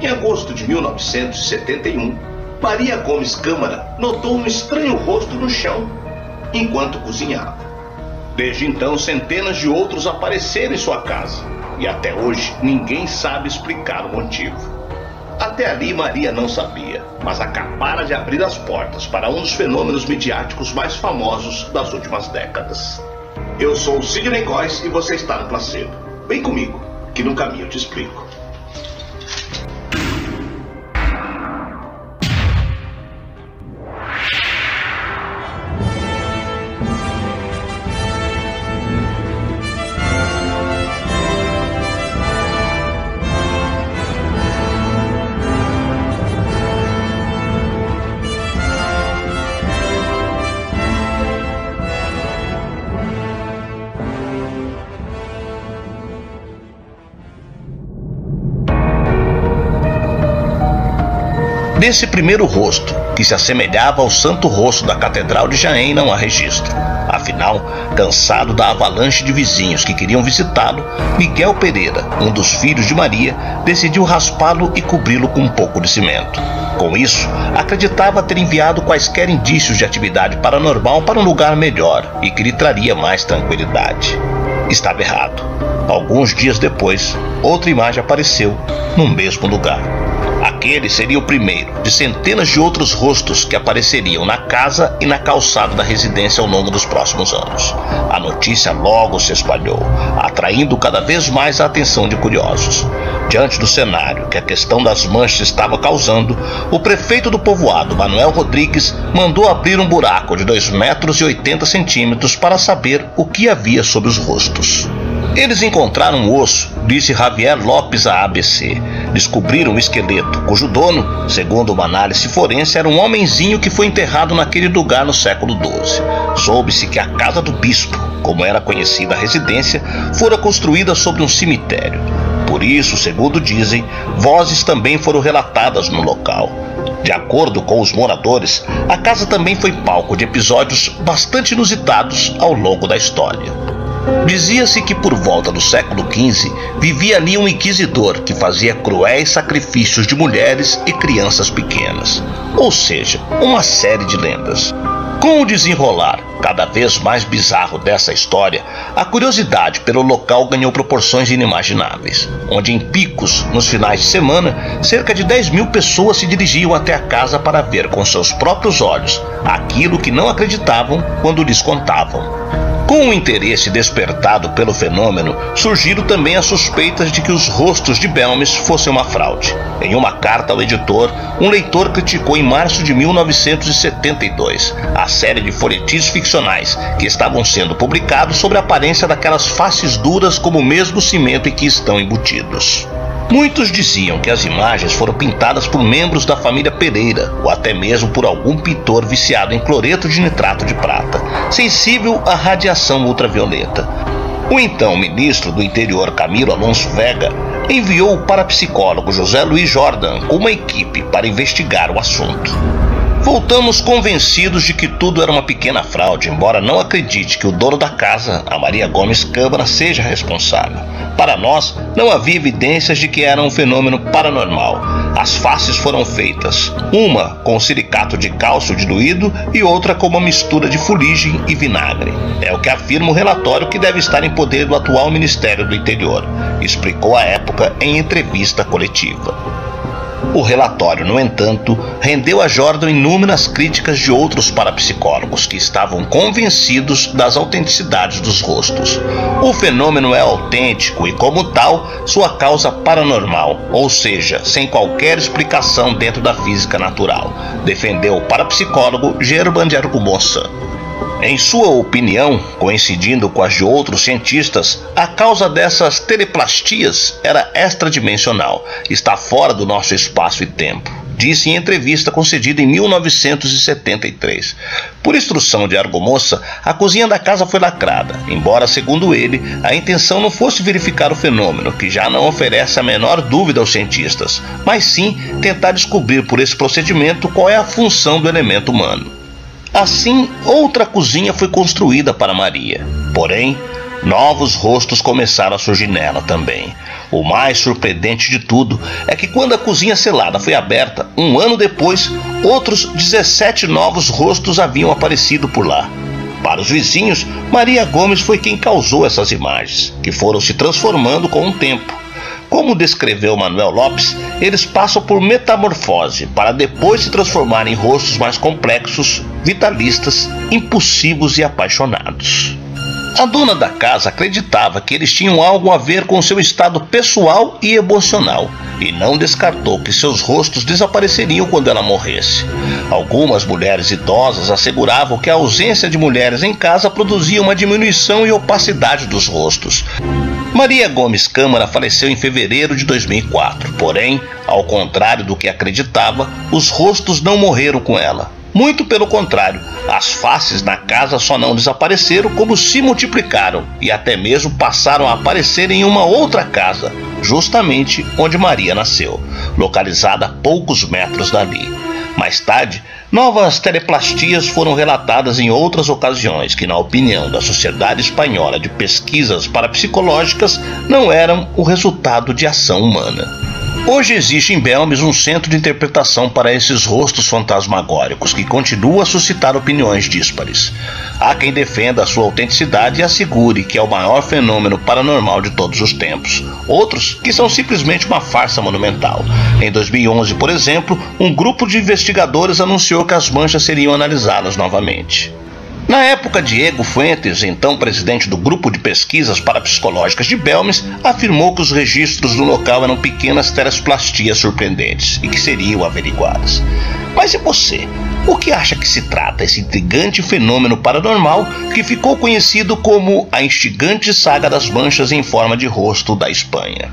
Em agosto de 1971, Maria Gomes Câmara notou um estranho rosto no chão enquanto cozinhava. Desde então, centenas de outros apareceram em sua casa e até hoje ninguém sabe explicar o motivo. Até ali Maria não sabia, mas acabara de abrir as portas para um dos fenômenos midiáticos mais famosos das últimas décadas. Eu sou o Sidney Góes e você está no Placebo. Vem comigo, que no caminho eu te explico. Desse primeiro rosto, que se assemelhava ao santo rosto da Catedral de Jaém, não há registro. Afinal, cansado da avalanche de vizinhos que queriam visitá-lo, Miguel Pereira, um dos filhos de Maria, decidiu raspá-lo e cobri-lo com um pouco de cimento. Com isso, acreditava ter enviado quaisquer indícios de atividade paranormal para um lugar melhor e que lhe traria mais tranquilidade. Estava errado. Alguns dias depois, outra imagem apareceu no mesmo lugar. Aquele seria o primeiro de centenas de outros rostos que apareceriam na casa e na calçada da residência ao longo dos próximos anos. A notícia logo se espalhou, atraindo cada vez mais a atenção de curiosos. Diante do cenário que a questão das manchas estava causando, o prefeito do povoado, Manuel Rodrigues, mandou abrir um buraco de 2 metros e 80 centímetros para saber o que havia sob os rostos. Eles encontraram um osso, disse Javier Lopes à ABC. Descobriram um esqueleto, cujo dono, segundo uma análise forense, era um homenzinho que foi enterrado naquele lugar no século XII. Soube-se que a casa do bispo, como era conhecida a residência, fora construída sobre um cemitério. Por isso, segundo dizem, vozes também foram relatadas no local. De acordo com os moradores, a casa também foi palco de episódios bastante inusitados ao longo da história. Dizia-se que por volta do século XV vivia ali um inquisidor que fazia cruéis sacrifícios de mulheres e crianças pequenas, ou seja, uma série de lendas. Com o desenrolar cada vez mais bizarro dessa história, a curiosidade pelo local ganhou proporções inimagináveis, onde em picos, nos finais de semana, cerca de 10 mil pessoas se dirigiam até a casa para ver com seus próprios olhos aquilo que não acreditavam quando lhes contavam. Com o interesse despertado pelo fenômeno, surgiram também as suspeitas de que os rostos de Belmes fossem uma fraude. Em uma carta ao editor, um leitor criticou em março de 1972 a série de folhetins ficcionais que estavam sendo publicados sobre a aparência daquelas faces duras como o mesmo cimento em que estão embutidos. Muitos diziam que as imagens foram pintadas por membros da família Pereira ou até mesmo por algum pintor viciado em cloreto de nitrato de prata, sensível à radiação ultravioleta. O então ministro do Interior Camilo Alonso Vega enviou o parapsicólogo José Luiz Jordan com uma equipe para investigar o assunto. Voltamos convencidos de que tudo era uma pequena fraude, embora não acredite que o dono da casa, a Maria Gomes Câmara, seja responsável. Para nós, não havia evidências de que era um fenômeno paranormal. As faces foram feitas, uma com silicato de cálcio diluído e outra com uma mistura de fuligem e vinagre. É o que afirma o relatório que deve estar em poder do atual Ministério do Interior, explicou à época em entrevista coletiva. O relatório, no entanto, rendeu a Jordan inúmeras críticas de outros parapsicólogos que estavam convencidos das autenticidades dos rostos. O fenômeno é autêntico e, como tal, sua causa paranormal, ou seja, sem qualquer explicação dentro da física natural, defendeu o parapsicólogo Gerban de Argumossa. Em sua opinião, coincidindo com as de outros cientistas, a causa dessas teleplastias era extradimensional, está fora do nosso espaço e tempo. Disse em entrevista concedida em 1973. Por instrução de Argomoça, a cozinha da casa foi lacrada, embora, segundo ele, a intenção não fosse verificar o fenômeno, que já não oferece a menor dúvida aos cientistas, mas sim tentar descobrir por esse procedimento qual é a função do elemento humano. Assim, outra cozinha foi construída para Maria. Porém, novos rostos começaram a surgir nela também. O mais surpreendente de tudo é que quando a cozinha selada foi aberta, um ano depois, outros 17 novos rostos haviam aparecido por lá. Para os vizinhos, Maria Gomes foi quem causou essas imagens, que foram se transformando com o tempo. Como descreveu Manuel Lopes, eles passam por metamorfose para depois se transformar em rostos mais complexos, vitalistas, impulsivos e apaixonados. A dona da casa acreditava que eles tinham algo a ver com seu estado pessoal e emocional e não descartou que seus rostos desapareceriam quando ela morresse. Algumas mulheres idosas asseguravam que a ausência de mulheres em casa produzia uma diminuição e opacidade dos rostos. Maria Gomes Câmara faleceu em fevereiro de 2004, porém, ao contrário do que acreditava, os rostos não morreram com ela. Muito pelo contrário, as faces na casa só não desapareceram, como se multiplicaram e até mesmo passaram a aparecer em uma outra casa, justamente onde Maria nasceu, localizada a poucos metros dali. Mais tarde, novas teleplastias foram relatadas em outras ocasiões que, na opinião da Sociedade Espanhola de Pesquisas Parapsicológicas, não eram o resultado de ação humana. Hoje existe em Belmes um centro de interpretação para esses rostos fantasmagóricos que continua a suscitar opiniões díspares. Há quem defenda a sua autenticidade e assegure que é o maior fenômeno paranormal de todos os tempos. Outros que são simplesmente uma farsa monumental. Em 2011, por exemplo, um grupo de investigadores anunciou que as manchas seriam analisadas novamente. Na época, Diego Fuentes, então presidente do Grupo de Pesquisas Parapsicológicas de Belmes, afirmou que os registros do local eram pequenas telesplastias surpreendentes e que seriam averiguadas. Mas e você? O que acha que se trata esse intrigante fenômeno paranormal que ficou conhecido como a instigante saga das manchas em forma de rosto da Espanha?